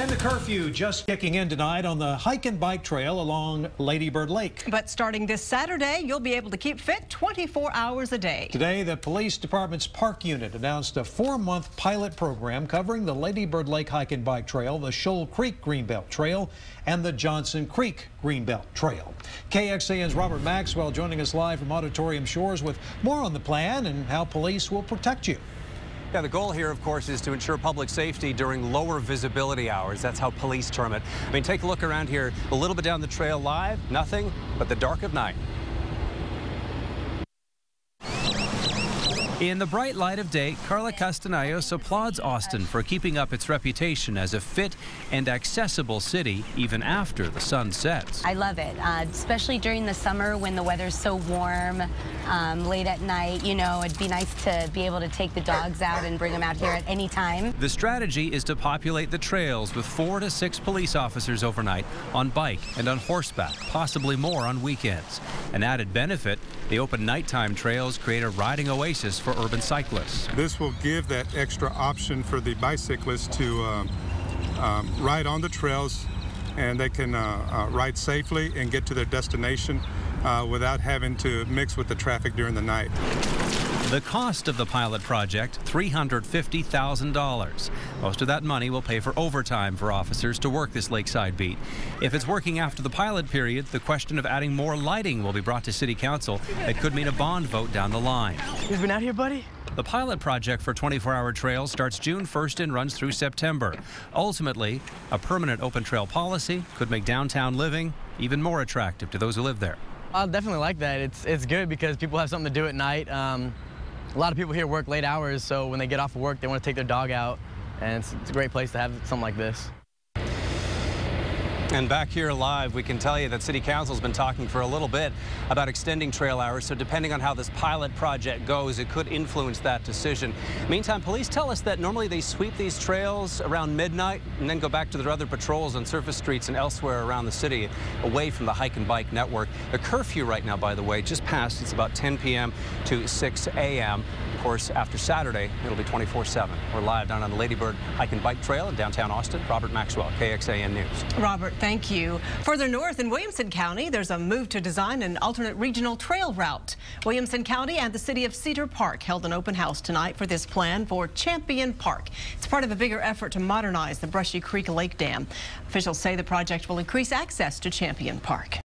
And the curfew just kicking in tonight on the hike and bike trail along Lady Bird Lake. But starting this Saturday, you'll be able to keep fit 24 hours a day. Today, the police department's park unit announced a four-month pilot program covering the Lady Bird Lake hike and bike trail, the Shoal Creek Greenbelt Trail, and the Johnson Creek Greenbelt Trail. KXAN's Robert Maxwell joining us live from Auditorium Shores with more on the plan and how police will protect you. Yeah, the goal here, of course, is to ensure public safety during lower visibility hours. That's how police term it. I mean, take a look around here. A little bit down the trail live, nothing but the dark of night. In the bright light of day, Carla Castanayos applauds Austin for keeping up its reputation as a fit and accessible city even after the sun sets. I love it, uh, especially during the summer when the weather's so warm, um, late at night. You know, it'd be nice to be able to take the dogs out and bring them out here at any time. The strategy is to populate the trails with four to six police officers overnight on bike and on horseback, possibly more on weekends. An added benefit, the open nighttime trails create a riding oasis for for urban cyclists. This will give that extra option for the bicyclists to uh, um, ride on the trails and they can uh, uh, ride safely and get to their destination uh, without having to mix with the traffic during the night. The cost of the pilot project, $350,000. Most of that money will pay for overtime for officers to work this lakeside beat. If it's working after the pilot period, the question of adding more lighting will be brought to City Council. It could mean a bond vote down the line. You've been out here, buddy? The pilot project for 24-hour trails starts June 1st and runs through September. Ultimately, a permanent open trail policy could make downtown living even more attractive to those who live there. I definitely like that. It's it's good because people have something to do at night. Um, a lot of people here work late hours, so when they get off of work, they want to take their dog out, and it's, it's a great place to have something like this. And back here live, we can tell you that City Council's been talking for a little bit about extending trail hours. So depending on how this pilot project goes, it could influence that decision. Meantime, police tell us that normally they sweep these trails around midnight and then go back to their other patrols on surface streets and elsewhere around the city, away from the hike and bike network. The curfew right now, by the way, just passed. It's about 10 p.m. to 6 a.m. Of course, after Saturday, it'll be 24-7. We're live down on the Lady Bird Hike and Bike Trail in downtown Austin. Robert Maxwell, KXAN News. Robert, Thank you. Further north in Williamson County, there's a move to design an alternate regional trail route. Williamson County and the city of Cedar Park held an open house tonight for this plan for Champion Park. It's part of a bigger effort to modernize the Brushy Creek Lake Dam. Officials say the project will increase access to Champion Park.